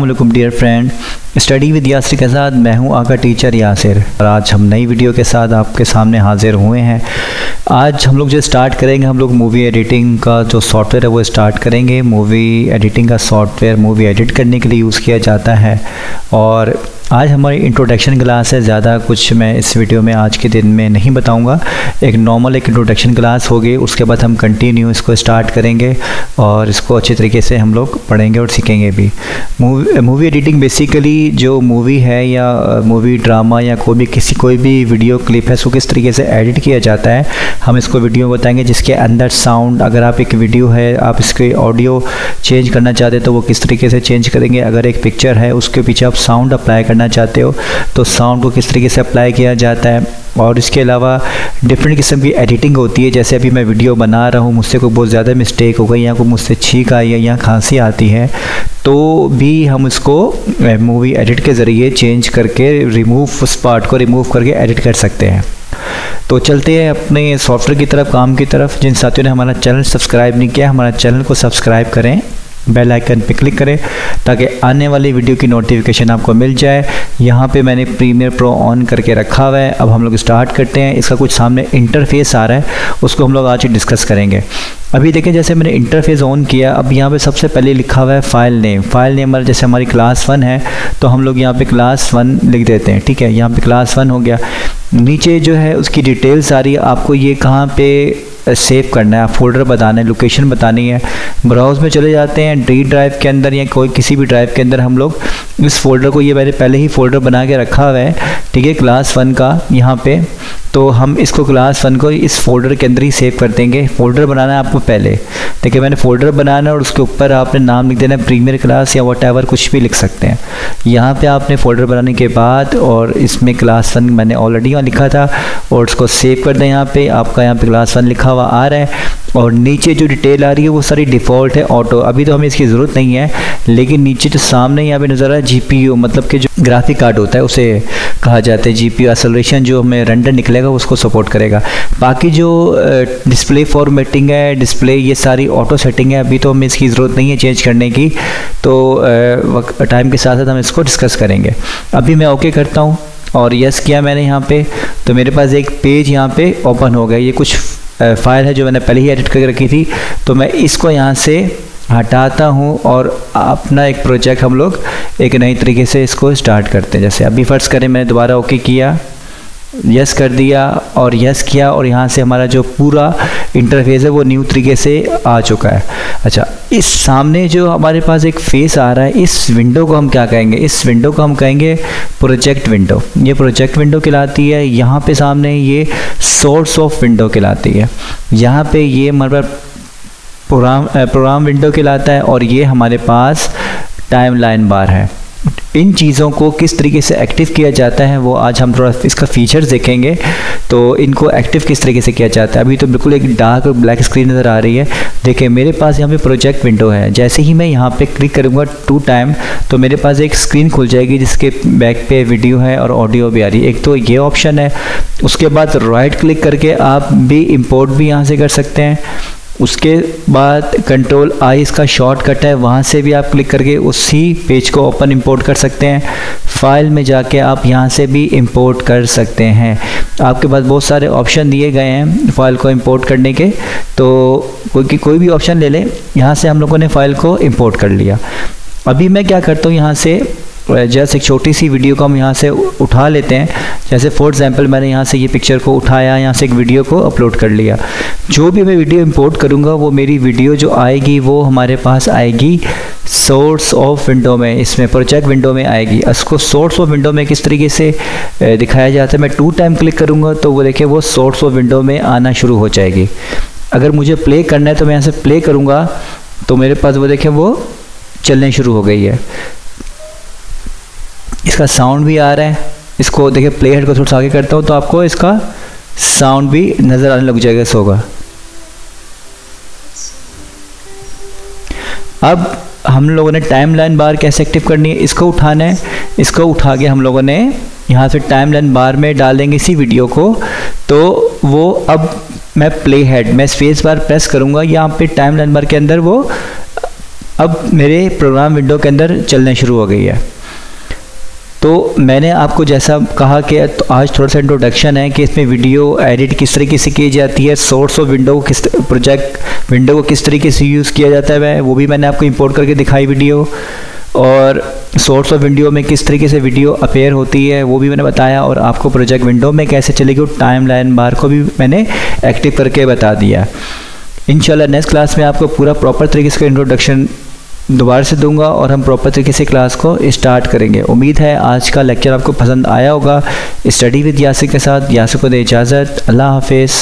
वालेकुम dear friend study with Yasir साथ मैं हूँ आपका टीचर यासिर और आज हम नई वीडियो के साथ आपके सामने हाजिर हुए हैं आज हम लोग जो स्टार्ट करेंगे हम लोग मूवी एडिटिंग का जो सॉफ्टवेयर है वो स्टार्ट करेंगे मूवी एडिटिंग का सॉफ्टवेयर मूवी एडिट करने के लिए यूज़ किया जाता है और आज हमारी इंट्रोडक्शन क्लास है ज़्यादा कुछ मैं इस वीडियो में आज के दिन में नहीं बताऊँगा एक नॉर्मल एक इंट्रोडक्शन क्लास होगी उसके बाद हम कंटिन्यू इसको स्टार्ट करेंगे और इसको अच्छे तरीके से हम लोग पढ़ेंगे और सीखेंगे भी मूवी एडिटिंग बेसिकली जो मूवी है या मूवी ड्रामा या कोई भी किसी, कोई भी वीडियो क्लिप है, उसको किस तरीके से एडिट किया जाता है, हम इसको वीडियो बताएँगे, जिसके अंदर साउंड अगर आप एक वीडियो है, आप इसके ऑडियो चेंज करना चाहते हैं तो वो किस तरीके से चेंज करेंगे? अगर एक पिक्चर है, उसके पीछे आप साउंड अप्लाई करना चाहते हो तो साउंड को किस तरीके से अप्लाई किया जाता है? और इसके अलावा डिफरेंट किस्म की एडिटिंग होती है, जैसे अभी मैं वीडियो बना रहा हूँ, मुझसे कोई बहुत ज़्यादा मिस्टेक हो गई, या कोई मुझसे छींक आई है, या खांसी आती है तो भी हम उसको मूवी एडिट के ज़रिए चेंज करके रिमूव उस पार्ट को रिमूव करके एडिट कर सकते हैं। तो चलते हैं अपने सॉफ्टवेयर की तरफ़, काम की तरफ़। जिन साथियों ने हमारा चैनल सब्सक्राइब नहीं किया, हमारा चैनल को सब्सक्राइब करें। बेल आइकन पे क्लिक करें, ताकि आने वाली वीडियो की नोटिफिकेशन आपको मिल जाए। यहाँ पे मैंने प्रीमियर प्रो ऑन करके रखा हुआ है। अब हम लोग स्टार्ट करते हैं। इसका कुछ सामने इंटरफेस आ रहा है, उसको हम लोग आज डिस्कस करेंगे। अभी देखें, जैसे मैंने इंटरफेस ऑन किया, अब यहाँ पे सबसे पहले लिखा हुआ है फ़ाइल नेम फ़ाइल नेम मतलब जैसे हमारी क्लास वन है तो हम लोग यहाँ पे क्लास वन लिख देते हैं, ठीक है? यहाँ पे क्लास वन हो गया। नीचे जो है, उसकी डिटेल्स आ रही है। आपको ये कहाँ पे सेव करना है। फोल्डर बताना है लोकेशन बतानी है। ब्राउज़ में चले जाते हैं डी ड्राइव के अंदर या कोई किसी भी ड्राइव के अंदर हम लोग इस फोल्डर को, ये मैंने पहले ही फोल्डर बना के रखा हुआ है, ठीक है? क्लास वन का यहाँ पे। तो हम इसको क्लास वन को इस फोल्डर के अंदर ही सेव कर देंगे। फोल्डर बनाना है आपको पहले। देखिए, मैंने फोल्डर बनाना है और उसके ऊपर आपने नाम लिख देना है प्रीमियर क्लास या वट कुछ भी लिख सकते हैं। यहाँ पे आपने फोल्डर बनाने के बाद और इसमें क्लास वन मैंने ऑलरेडी यहाँ लिखा था और उसको सेव कर दें यहाँ पर आपका यहाँ पर क्लास वन लिखा हुआ आ रहा है। और नीचे जो डिटेल आ रही है, वो सारी डिफ़ॉल्ट है ऑटो अभी तो हमें इसकी ज़रूरत नहीं है, लेकिन नीचे जो सामने यहाँ पे नज़र आ रहा है जी मतलब कि जो ग्राफिक कार्ड होता है, उसे कहा जाता है जी पी जो हमें रेंडर निकलेगा, उसको सपोर्ट करेगा। बाकी जो डिस्प्ले फॉर्मेटिंग है डिस्प्ले ये सारी ऑटो सेटिंग है, अभी तो हमें इसकी ज़रूरत नहीं है चेंज करने की। तो टाइम के साथ साथ हम इसको डिस्कस करेंगे। अभी मैं ओके करता हूँ, और यस किया मैंने यहाँ पे तो मेरे पास एक पेज यहाँ पे ओपन हो गया। ये कुछ फ़ाइल है जो मैंने पहले ही एडिट करके रखी थी तो मैं इसको यहाँ से हटाता हूँ और अपना एक प्रोजेक्ट हम लोग एक नई तरीके से इसको स्टार्ट करते हैं। जैसे अभी फ़र्स्ट करें, मैंने दोबारा ओके किया। यस कर दिया और यस किया और यहाँ से हमारा जो पूरा इंटरफेस है वो न्यू तरीके से आ चुका है। अच्छा इस सामने जो हमारे पास एक फेस आ रहा है, इस विंडो को हम क्या कहेंगे? इस विंडो को हम कहेंगे प्रोजेक्ट विंडो ये प्रोजेक्ट विंडो कहलाती है, यहाँ पे सामने ये सोर्स ऑफ़ विंडो कहलाती है। यहाँ पे ये हमारे प्रोग्राम प्रोग्राम विंडो कहलाता है और ये हमारे पास टाइम लाइन बार है। इन चीज़ों को किस तरीके से एक्टिव किया जाता है, वो आज हम थोड़ा इसका फीचर्स देखेंगे। तो इनको एक्टिव किस तरीके से किया जाता है? अभी तो बिल्कुल एक डार्क और ब्लैक स्क्रीन नज़र आ रही है। देखिए, मेरे पास यहाँ पे प्रोजेक्ट विंडो है। जैसे ही मैं यहाँ पे क्लिक करूँगा टू टाइम तो मेरे पास एक स्क्रीन खुल जाएगी जिसके बैक पे वीडियो है और ऑडियो भी आ रही है। एक तो ये ऑप्शन है। उसके बाद राइट क्लिक करके आप भी इम्पोर्ट भी यहाँ से कर सकते हैं। उसके बाद कंट्रोल आई इसका शॉर्टकट है, वहाँ से भी आप क्लिक करके उसी पेज को ओपन इंपोर्ट कर सकते हैं। फ़ाइल में जाके आप यहाँ से भी इंपोर्ट कर सकते हैं। आपके पास बहुत सारे ऑप्शन दिए गए हैं फ़ाइल को इंपोर्ट करने के। तो कोई कोई भी ऑप्शन ले लें, यहाँ से हम लोगों ने फ़ाइल को इंपोर्ट कर लिया। अभी मैं क्या करता हूँ, यहाँ से जैसे एक छोटी सी वीडियो को हम यहाँ से उठा लेते हैं। जैसे फॉर एग्जांपल मैंने यहाँ से ये पिक्चर को उठाया, यहाँ से एक वीडियो को अपलोड कर लिया। जो भी मैं वीडियो इंपोर्ट करूँगा, वो मेरी वीडियो जो आएगी, वो हमारे पास आएगी सोर्स ऑफ़ विंडो में। इसमें प्रोजेक्ट विंडो में आएगी। इसको सोर्स ऑफ़ विंडो में किस तरीके से दिखाया जाता है, मैं टू टाइम क्लिक करूँगा तो वो देखिए, वो सोर्स ऑफ़ विंडो में आना शुरू हो जाएगी। अगर मुझे प्ले करना है तो मैं यहाँ से प्ले करूँगा तो मेरे पास वो देखें वो चलने शुरू हो गई है। इसका साउंड भी आ रहा है। इसको देखिए प्ले हेड को थोड़ा सा आगे करता हूँ तो आपको इसका साउंड भी नज़र आने लग जाएगा, इस होगा। अब हम लोगों ने टाइम लाइन बार कैसे एक्टिव करनी है, इसको उठाना है। इसको उठा के हम लोगों ने यहाँ से टाइम लाइन बार में डाल देंगे इसी वीडियो को। तो वो अब मैं प्ले हेड मैं स्पेस बार प्रेस करूँगा, यहाँ पे टाइम लाइन बार के अंदर वो अब मेरे प्रोग्राम विंडो के अंदर चलने शुरू हो गई है। तो मैंने आपको जैसा कहा कि तो आज थोड़ा सा इंट्रोडक्शन है कि इसमें वीडियो एडिट किस तरीके से की जाती है सोर्स ऑफ़ विंडो को किस प्रोजेक्ट विंडो को किस तरीके से यूज़ किया जाता है वो भी मैंने आपको इंपोर्ट करके दिखाई वीडियो और सोर्स ऑफ़ विंडो में किस तरीके से वीडियो अपेयर होती है, वो भी मैंने बताया और आपको प्रोजेक्ट विंडो में कैसे चलेगी टाइम लाइन बार को भी मैंने एक्टिव करके बता दिया। इंशाल्लाह नेक्स्ट क्लास में आपको पूरा प्रॉपर तरीके से इंट्रोडक्शन दोबारा से दूँगा और हम प्रॉपर तरीके से क्लास को स्टार्ट करेंगे। उम्मीद है आज का लेक्चर आपको पसंद आया होगा। स्टडी विद यासिर के साथ। यासिर को दे इजाज़त। अल्लाह हाफिज़।